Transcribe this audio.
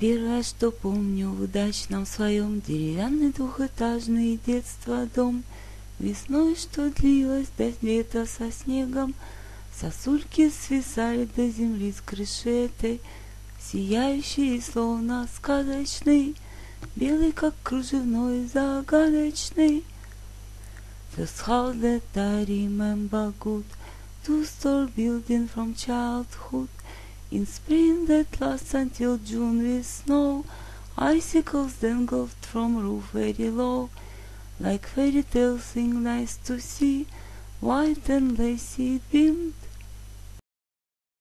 Первое, что помню в удачном своем Деревянный двухэтажный детства дом. Весной, что длилось до лета со снегом Сосульки свисали до земли с крыши Сияющий, словно сказочный Белый, как кружевной, загадочный. Just how that I remember good Two-store building from childhood In spring that lasts until June with snow. Icicles dangled from roof very low Like fairy tale thing nice to see. White and lacy beam